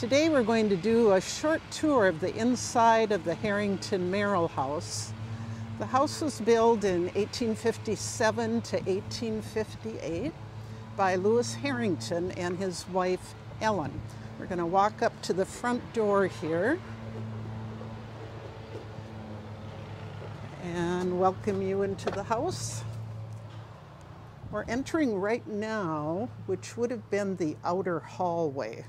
Today we're going to do a short tour of the inside of the Harrington Merrill House. The house was built in 1857 to 1858 by Lewis Harrington and his wife Ellen. We're going to walk up to the front door here and welcome you into the house. We're entering right now, which would have been the outer hallway.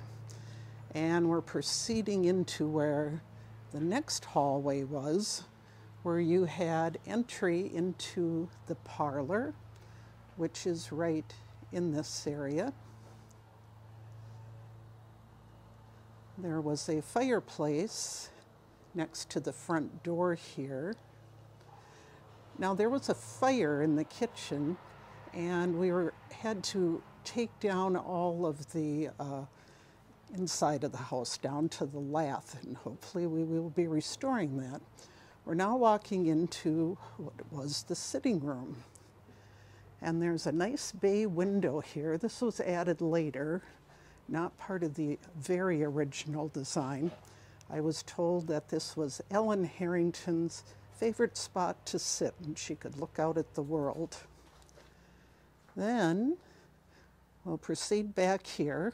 And we're proceeding into where the next hallway was, where you had entry into the parlor, which is right in this area. There was a fireplace next to the front door here. Now there was a fire in the kitchen, and we were had to take down all of the uh, inside of the house down to the lath, and hopefully we will be restoring that. We're now walking into what was the sitting room. And there's a nice bay window here. This was added later, not part of the very original design. I was told that this was Ellen Harrington's favorite spot to sit and she could look out at the world. Then we'll proceed back here.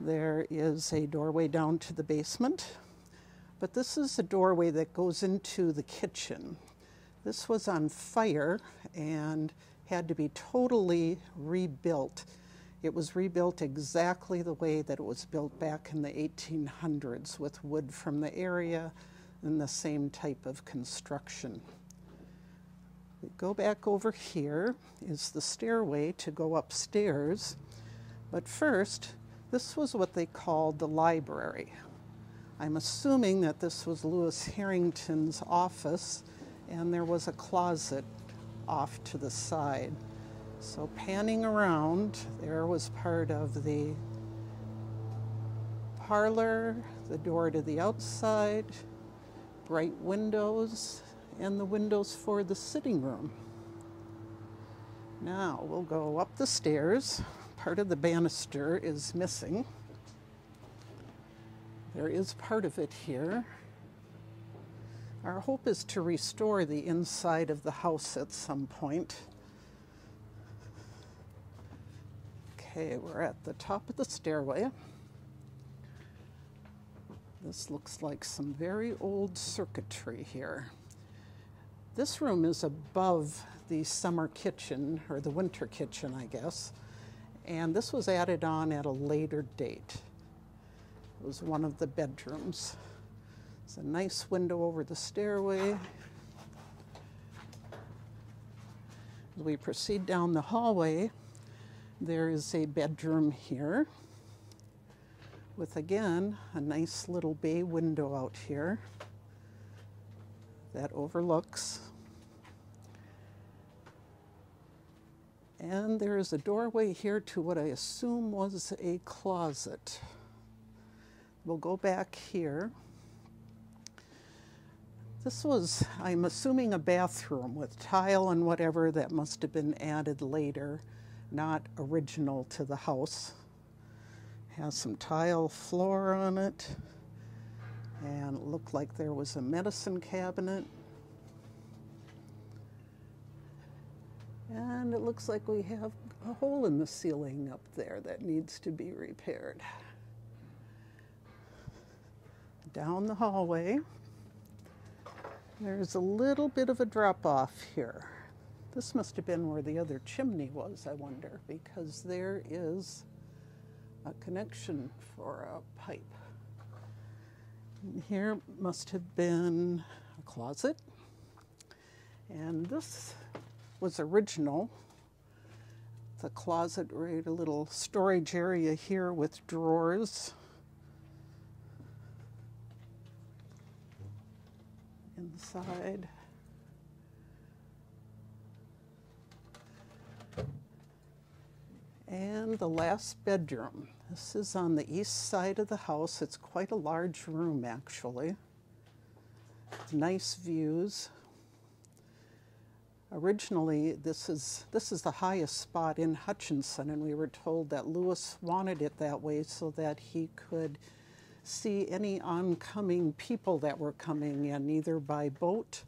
There is a doorway down to the basement, but this is a doorway that goes into the kitchen. This was on fire and had to be totally rebuilt. It was rebuilt exactly the way that it was built back in the 1800s with wood from the area and the same type of construction. We go back over here is the stairway to go upstairs. But first, this was what they called the library. I'm assuming that this was Lewis Harrington's office, and there was a closet off to the side. So, panning around, there was part of the parlor, the door to the outside, bright windows, and the windows for the sitting room. Now we'll go up the stairs part of the banister is missing. There is part of it here. Our hope is to restore the inside of the house at some point. Okay, we're at the top of the stairway. This looks like some very old circuitry here. This room is above the summer kitchen, or the winter kitchen, I guess and this was added on at a later date. It was one of the bedrooms. It's a nice window over the stairway. As we proceed down the hallway, there is a bedroom here with again a nice little bay window out here that overlooks And there is a doorway here to what I assume was a closet. We'll go back here. This was, I'm assuming, a bathroom with tile and whatever that must have been added later, not original to the house. Has some tile floor on it, and looked like there was a medicine cabinet And it looks like we have a hole in the ceiling up there that needs to be repaired. Down the hallway, there's a little bit of a drop off here. This must have been where the other chimney was, I wonder, because there is a connection for a pipe. And here must have been a closet. And this was original. The closet right, a little storage area here with drawers. Inside. And the last bedroom. This is on the east side of the house. It's quite a large room, actually. Nice views. Originally, this is, this is the highest spot in Hutchinson, and we were told that Lewis wanted it that way so that he could see any oncoming people that were coming in, either by boat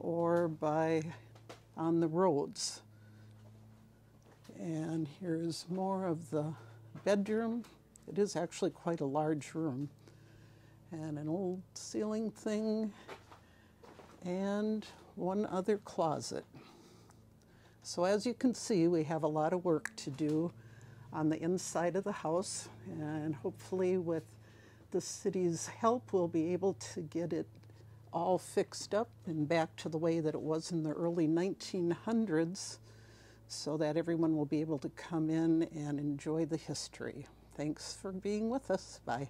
or by on the roads. And here's more of the bedroom. It is actually quite a large room. And an old ceiling thing, and one other closet. So as you can see, we have a lot of work to do on the inside of the house, and hopefully with the city's help, we'll be able to get it all fixed up and back to the way that it was in the early 1900s so that everyone will be able to come in and enjoy the history. Thanks for being with us. Bye.